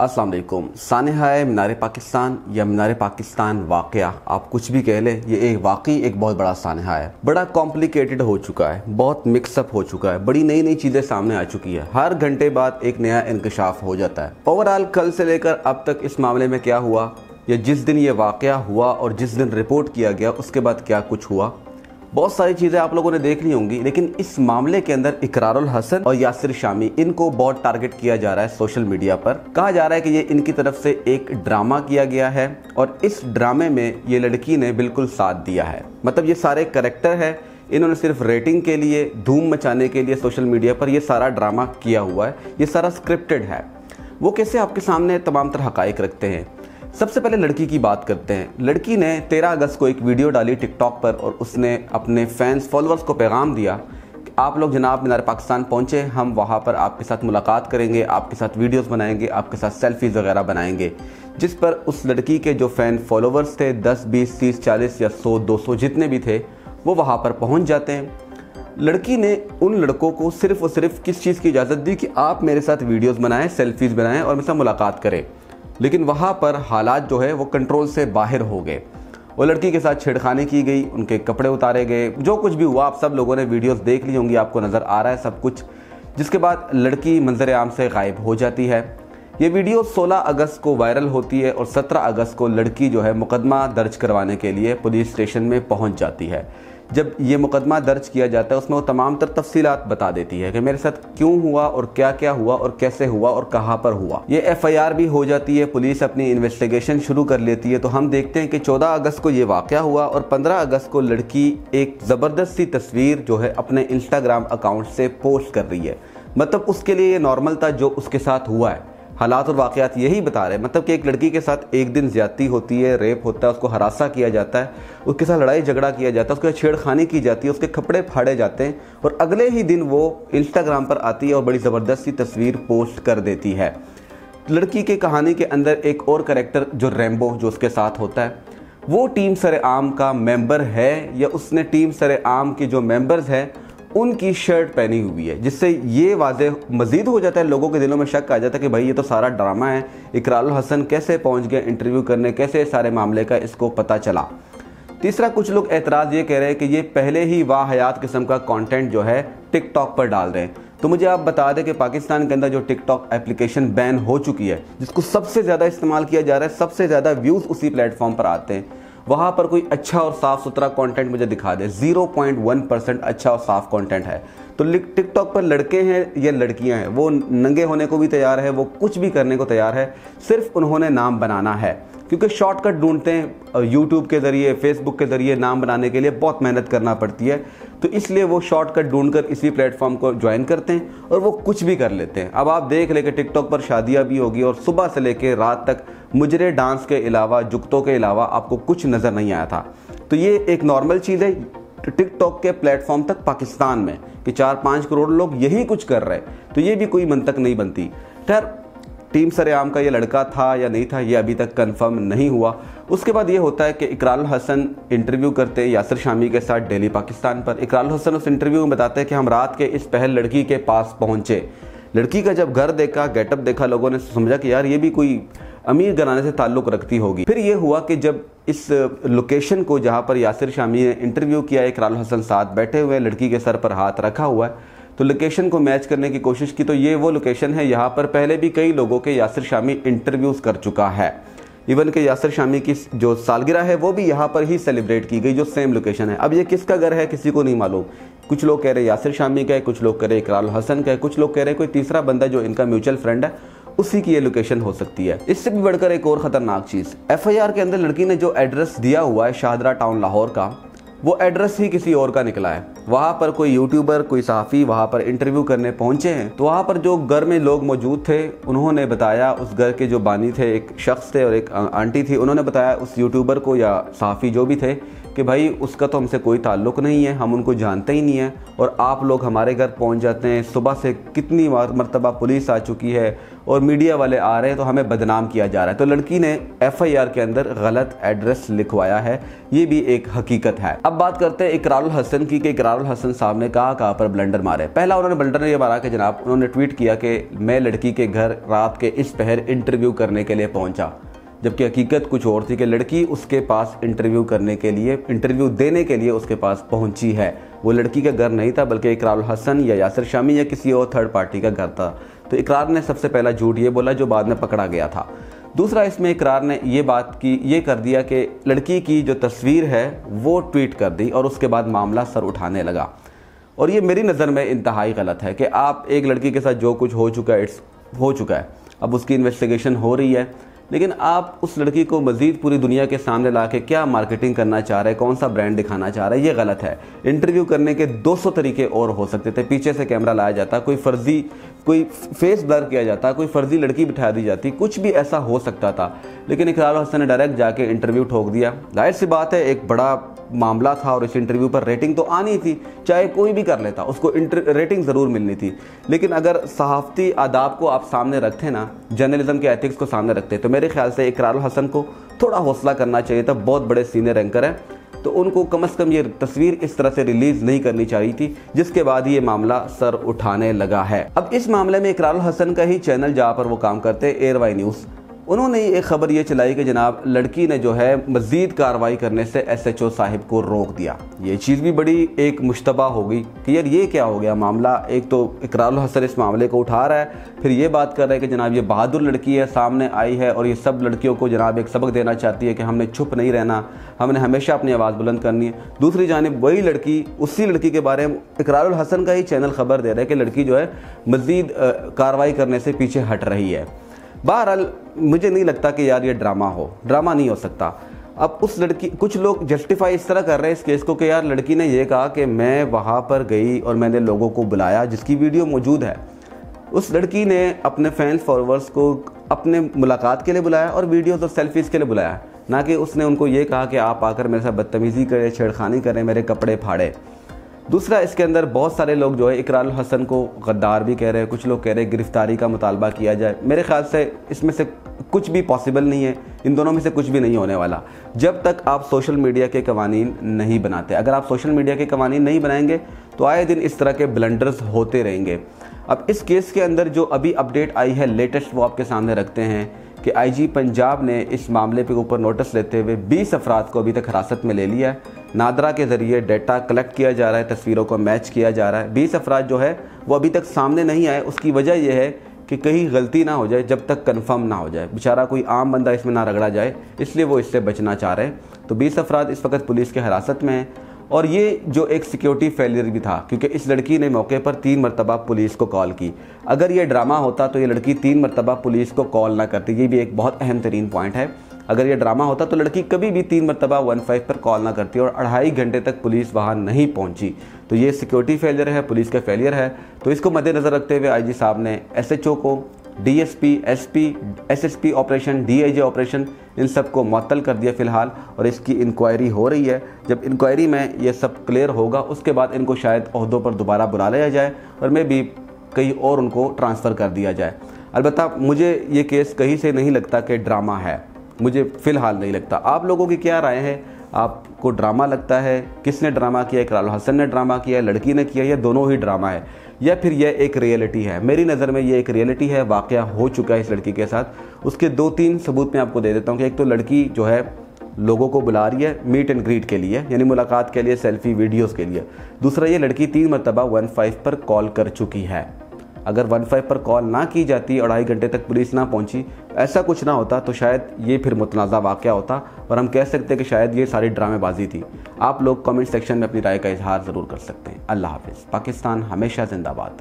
अस्सलाम वालेकुम सानहाय मीनार पाकिस्तान। या मीनार पाकिस्तान वाक़ आप कुछ भी कह लें, ये एक वाकई एक बहुत बड़ा सानहा है। बड़ा कॉम्प्लिकेटेड हो चुका है, बहुत मिक्सअप हो चुका है। बड़ी नई नई चीज़ें सामने आ चुकी है। हर घंटे बाद एक नया इंकशाफ हो जाता है। ओवरऑल कल से लेकर अब तक इस मामले में क्या हुआ? या जिस दिन ये वाक़ हुआ और जिस दिन रिपोर्ट किया गया, उसके बाद क्या कुछ हुआ? बहुत सारी चीज़ें आप लोगों ने देख ली होंगी, लेकिन इस मामले के अंदर इकरारुल हसन और यासिर शामी, इनको बहुत टारगेट किया जा रहा है सोशल मीडिया पर। कहा जा रहा है कि ये इनकी तरफ़ से एक ड्रामा किया गया है और इस ड्रामे में ये लड़की ने बिल्कुल साथ दिया है। मतलब ये सारे करेक्टर है, इन्होंने सिर्फ़ रेटिंग के लिए, धूम मचाने के लिए सोशल मीडिया पर यह सारा ड्रामा किया हुआ है, ये सारा स्क्रिप्टेड है। वो कैसे आपके सामने तमाम तरह हकाइक रखते हैं? सबसे पहले लड़की की बात करते हैं। लड़की ने 13 अगस्त को एक वीडियो डाली टिकटॉक पर और उसने अपने फैंस, फॉलोअर्स को पैगाम दिया कि आप लोग जनाब मीनार पाकिस्तान पहुँचे, हम वहाँ पर आपके साथ मुलाकात करेंगे, आपके साथ वीडियोस बनाएँगे, आपके साथ सेल्फीज वगैरह बनाएँगे। जिस पर उस लड़की के जो फ़ैन, फॉलोअर्स थे 10 20 30 40 या 100 200 जितने भी थे, वो वहाँ पर पहुँच जाते हैं। लड़की ने उन लड़कों को सिर्फ़ और सिर्फ़ किस चीज़ की इजाज़त दी कि आप मेरे साथ वीडियोस बनाएँ, सेल्फीज़ बनाएँ और मेरे साथ मुलाकात करें। लेकिन वहाँ पर हालात जो है वो कंट्रोल से बाहर हो गए। वो लड़की के साथ छेड़खानी की गई, उनके कपड़े उतारे गए। जो कुछ भी हुआ, आप सब लोगों ने वीडियोस देख ली होंगी, आपको नज़र आ रहा है सब कुछ। जिसके बाद लड़की मंजर आम से गायब हो जाती है। ये वीडियो 16 अगस्त को वायरल होती है और 17 अगस्त को लड़की जो है मुकदमा दर्ज करवाने के लिए पुलिस स्टेशन में पहुँच जाती है। जब ये मुकदमा दर्ज किया जाता है, उसमें वो तमाम तर तफसीलात बता देती है कि मेरे साथ क्यों हुआ और क्या क्या हुआ और कैसे हुआ और कहाँ पर हुआ। ये एफआईआर भी हो जाती है, पुलिस अपनी इन्वेस्टिगेशन शुरू कर लेती है तो हम देखते हैं कि 14 अगस्त को ये वाक़ हुआ और 15 अगस्त को लड़की एक ज़बरदस्त सी तस्वीर जो है अपने इंस्टाग्राम अकाउंट से पोस्ट कर रही है। मतलब उसके लिए ये नॉर्मल था जो उसके साथ हुआ है। हालात और वाक़ात यही बता रहे हैं। मतलब कि एक लड़की के साथ एक दिन ज्यादती होती है, रेप होता है, उसको हरासा किया जाता है, उसके साथ लड़ाई झगड़ा किया जाता है, उसके छेड़खानी की जाती है, उसके कपड़े फाड़े जाते हैं और अगले ही दिन वो इंस्टाग्राम पर आती है और बड़ी ज़बरदस्त सी तस्वीर पोस्ट कर देती है। लड़की के कहानी के अंदर एक और करेक्टर जो रैम्बो जो उसके साथ होता है, वो टीम सर आम का मेंबर है या उसने टीम सर आम के जो मेंबर्स हैं, उनकी शर्ट पहनी हुई है, जिससे ये वाजे मजीद हो जाता है, लोगों के दिलों में शक आ जाता है कि भाई ये तो सारा ड्रामा है। इकराल हसन कैसे पहुँच गए इंटरव्यू करने? कैसे सारे मामले का इसको पता चला? तीसरा, कुछ लोग एतराज़ ये कह रहे हैं कि ये पहले ही वाहयात किस्म का कंटेंट जो है टिकटॉक पर डाल रहे हैं। तो मुझे आप बता दें कि पाकिस्तान के अंदर जो टिकटॉक एप्लीकेशन बैन हो चुकी है, जिसको सबसे ज़्यादा इस्तेमाल किया जा रहा है, सबसे ज़्यादा व्यूज़ उसी प्लेटफॉर्म पर आते हैं। वहाँ पर कोई अच्छा और साफ़ सुथरा कंटेंट मुझे दिखा दे। 0.1 परसेंट अच्छा और साफ़ कंटेंट है। तो टिकटॉक पर लड़के हैं, या लड़कियाँ हैं। वो नंगे होने को भी तैयार है, वो कुछ भी करने को तैयार है। सिर्फ़ उन्होंने नाम बनाना है। क्योंकि शॉर्टकट ढूंढते हैं यूट्यूब के ज़रिए फेसबुक के ज़रिए नाम बनाने के लिए बहुत मेहनत करना पड़ती है। तो इसलिए वो शॉर्टकट ढूंढ कर इसी प्लेटफॉर्म को ज्वाइन करते हैं और वो कुछ भी कर लेते हैं। अब आप देख ले कि टिकटॉक पर शादियाँ भी होगी और सुबह से लेकर रात तक मुजरे डांस के अलावा, जुगतों के अलावा आपको कुछ नज़र नहीं आया था। तो ये एक नॉर्मल चीज़ है टिकटॉक के प्लेटफॉर्म तक पाकिस्तान में कि चार पाँच करोड़ लोग यही कुछ कर रहे हैं। तो ये भी कोई मंतक नहीं बनती। खैर टीम सरेआम का ये लड़का था या नहीं था, ये अभी तक कंफर्म नहीं हुआ। उसके बाद ये होता है कि इकराल हसन इंटरव्यू करते यासर शामी के साथ दिल्ली, पाकिस्तान पर। इकराल हसन उस इंटरव्यू में बताते हैं कि हम रात के इस पहल लड़की के पास पहुँचे। लड़की का जब घर देखा गेटअप देखा, लोगों ने समझा कि यार ये भी कोई अमीर घराने से ताल्लुक रखती होगी। फिर ये हुआ कि जब इस लोकेशन को जहाँ पर यासिर शामी ने इंटरव्यू किया, इकराल हसन साथ बैठे हुए, लड़की के सर पर हाथ रखा हुआ है तो लोकेशन को मैच करने की कोशिश की तो ये वो लोकेशन है, यहाँ पर पहले भी कई लोगों के यासिर शामी इंटरव्यूज़ कर चुका है। इवन के यासर शामी की जो सालगिरह है, वो भी यहाँ पर ही सेलिब्रेट की गई, जो सेम लोकेशन है। अब ये किसका घर है, किसी को नहीं मालूम। कुछ लोग कह रहे यासिर शामी का है, कुछ लोग कह रहे इकराल हसन का है, कुछ लोग कह रहे कोई तीसरा बंदा जो इनका म्यूचुअल फ्रेंड है, उसी की ये लोकेशन हो सकती है। इससे भी बढ़कर एक और खतरनाक चीज़ एफआईआर के अंदर लड़की ने जो एड्रेस दिया हुआ है, शाहदरा टाउन लाहौर का वो एड्रेस ही किसी और का निकला है। वहाँ पर कोई यूट्यूबर कोई सहाफ़ी वहाँ पर इंटरव्यू करने पहुँचे हैं। तो वहाँ पर जो घर में लोग मौजूद थे, उन्होंने बताया उस घर के जो बानी थे, एक शख्स थे और एक आंटी थी, उन्होंने बताया उस यूट्यूबर को या सहाफ़ी जो भी थे कि भाई, उसका तो हमसे कोई ताल्लुक नहीं है, हम उनको जानते ही नहीं हैं। और आप लोग हमारे घर पहुँच जाते हैं। सुबह से कितनी बार मरतबा पुलिस आ चुकी है और मीडिया वाले आ रहे हैं तो हमें बदनाम किया जा रहा है। तो लड़की ने एफआईआर के अंदर गलत एड्रेस लिखवाया है। ये भी एक हकीकत है। अब बात करते हैं इकरारुल हसन की, कि इकरारुल हसन साहब ने कहा कहा पर ब्लंडर मारे। पहला उन्होंने ब्लेंडर ये मारा कि जनाब, उन्होंने ट्वीट किया कि मैं लड़की के घर रात के इस पहर इंटरव्यू करने के लिए पहुँचा। जबकि हकीकत कुछ और थी कि लड़की उसके पास इंटरव्यू करने के लिए इंटरव्यू देने के लिए उसके पास पहुँची है। वो लड़की का घर नहीं था, बल्कि इकरार हसन या यासिर शामी या किसी और थर्ड पार्टी का घर था। तो इकरार ने सबसे पहला झूठ ये बोला जो बाद में पकड़ा गया था। दूसरा, इसमें इकरार ने ये बात की, ये कर दिया कि लड़की की जो तस्वीर है, वो ट्वीट कर दी और उसके बाद मामला सर उठाने लगा। और ये मेरी नज़र में इंतहाई गलत है कि आप एक लड़की के साथ जो कुछ हो चुका है इट्स हो चुका है। अब उसकी इन्वेस्टिगेशन हो रही है। लेकिन आप उस लड़की को मजीद पूरी दुनिया के सामने ला के क्या मार्केटिंग करना चाह रहे हैं? कौन सा ब्रांड दिखाना चाह रहे हैं? ये गलत है। इंटरव्यू करने के 200 तरीके और हो सकते थे। पीछे से कैमरा लाया जाता। कोई फर्जी कोई फेस ब्लर किया जाता, कोई फर्जी लड़की बिठा दी जाती, कुछ भी ऐसा हो सकता था। लेकिन इकरार हसन ने डायरेक्ट जाके इंटरव्यू ठोक दिया। ज़ाहिर सी बात है, एक बड़ा मामला था और इस इंटरव्यू पर रेटिंग तो आनी थी, चाहे कोई भी कर लेता, उसको रेटिंग ज़रूर मिलनी थी। लेकिन अगर सहाफ़ती आदाब को आप सामने रखते ना जर्नलिज्म के एथिक्स को सामने रखते तो मेरे ख्याल से इकरार हसन को थोड़ा हौसला करना चाहिए था। बहुत बड़े सीनियर एंकर हैं। तो उनको कम से कम ये तस्वीर इस तरह से रिलीज़ नहीं करनी चाहिए थी, जिसके बाद ये मामला सर उठाने लगा है। अब इस मामले में इकरार हसन का ही चैनल, जहाँ पर वो काम करते एयर वाई न्यूज़। उन्होंने एक खबर ये चलाई कि जनाब, लड़की ने जो है मज़ीद कार्रवाई करने से एस एच ओ साहिब को रोक दिया। ये चीज़ भी बड़ी एक मुशतबा हो गई कि यार ये क्या हो गया मामला? एक तो इकरार हसन इस मामले को उठा रहा है, फिर ये बात कर रहा है कि जनाब ये बहादुर लड़की है, सामने आई है और ये सब लड़कियों को जनाब एक सबक देना चाहती है कि हमने छुप नहीं रहना, हमने हमेशा अपनी आवाज़ बुलंद करनी है। दूसरी जानब, वही लड़की, उसी लड़की के बारे में इकरार हसन का ही चैनल खबर दे रहा है कि लड़की जो है मज़ीद कार्रवाई करने से पीछे हट रही है। बहरहाल, मुझे नहीं लगता कि यार ये ड्रामा हो। ड्रामा नहीं हो सकता। अब उस लड़की, कुछ लोग जस्टिफाई इस तरह कर रहे हैं इस केस को कि यार लड़की ने यह कहा कि मैं वहाँ पर गई और मैंने लोगों को बुलाया, जिसकी वीडियो मौजूद है। उस लड़की ने अपने फैंस फॉलोअर्स को अपने मुलाकात के लिए बुलाया और वीडियोज़ और सेल्फीज़ के लिए बुलाया। ना कि उसने उनको ये कहा कि आप आकर मेरे साथ बदतमीज़ी करें, छेड़खानी करें, मेरे कपड़े फाड़े। दूसरा, इसके अंदर बहुत सारे लोग जो है, इकराल हसन को गद्दार भी कह रहे हैं, कुछ लोग कह रहे हैं गिरफ्तारी का मुतालबा किया जाए। मेरे ख्याल से इसमें से कुछ भी पॉसिबल नहीं है, इन दोनों में से कुछ भी नहीं होने वाला। जब तक आप सोशल मीडिया के कवानीन नहीं बनाते, अगर आप सोशल मीडिया के कवानीन नहीं बनाएँगे तो आए दिन इस तरह के ब्लंडर्स होते रहेंगे। अब इस केस के अंदर जो अभी अपडेट आई है लेटेस्ट वो आपके सामने रखते हैं कि आईजी पंजाब ने इस मामले के ऊपर नोटिस लेते हुए 20 अफराद को अभी तक हिरासत में ले लिया है। नादरा के ज़रिए डेटा कलेक्ट किया जा रहा है, तस्वीरों को मैच किया जा रहा है। बीस अफराद जो है, वो अभी तक सामने नहीं आए। उसकी वजह यह है कि कहीं गलती ना हो जाए, जब तक कंफर्म ना हो जाए। बेचारा कोई आम बंदा इसमें ना रगड़ा जाए, इसलिए वो इससे बचना चाह रहे हैं। तो बीस अफराद इस वक्त पुलिस के हिरासत में हैं। और ये जो एक सिक्योरिटी फेलियर भी था, क्योंकि इस लड़की ने मौके पर तीन मरतबा पुलिस को कॉल की। अगर ये ड्रामा होता तो ये लड़की तीन मरतबा पुलिस को कॉल ना करती, ये भी एक बहुत अहम तरीन पॉइंट है। अगर ये ड्रामा होता तो लड़की कभी भी तीन मरतबा वन फाइव पर कॉल ना करती और अढ़ाई घंटे तक पुलिस वहाँ नहीं पहुँची। तो ये सिक्योरिटी फेलियर है, पुलिस का फेलियर है। तो इसको मद्देनज़र रखते हुए आईजी साहब ने एसएचओ को DSP, SP, SSP operation DIG operation इन सबको मअतल कर दिया फ़िलहाल और इसकी इंक्वायरी हो रही है। जब इंक्वायरी में ये सब क्लियर होगा उसके बाद इनको शायद अहदों पर दोबारा बुला लिया जाए और मे भी कहीं और उनको ट्रांसफ़र कर दिया जाए। अलबत् मुझे ये केस कहीं से नहीं लगता कि ड्रामा है। मुझे फ़िलहाल नहीं लगता। आप लोगों की क्या राय है? आपको ड्रामा लगता है, किसने ड्रामा किया इकराल हसन ने ड्रामा किया लड़की ने किया या दोनों ही ड्रामा है। या फिर यह एक रियलिटी है। मेरी नज़र में ये एक रियलिटी है वाक़ हो चुका है इस लड़की के साथ। उसके दो तीन सबूत मैं आपको दे देता हूँ कि एक तो लड़की जो है, लोगों को बुला रही है मीट एंड ग्रीट के लिए, यानी मुलाकात के लिए सेल्फी वीडियोस के लिए। दूसरा, ये लड़की तीन मरतबा वन फाइव पर कॉल कर चुकी है। अगर वन फाइव पर कॉल ना की जाती अढ़ाई घंटे तक पुलिस ना पहुँची, ऐसा कुछ ना होता तो शायद ये फिर मुतनाज़ा वाक़ होता और हम कह सकते हैं कि शायद ये सारी ड्रामेबाजी थी। आप लोग कमेंट सेक्शन में अपनी राय का इजहार ज़रूर कर सकते हैं। अल्लाह हाफिज़। पाकिस्तान हमेशा जिंदाबाद।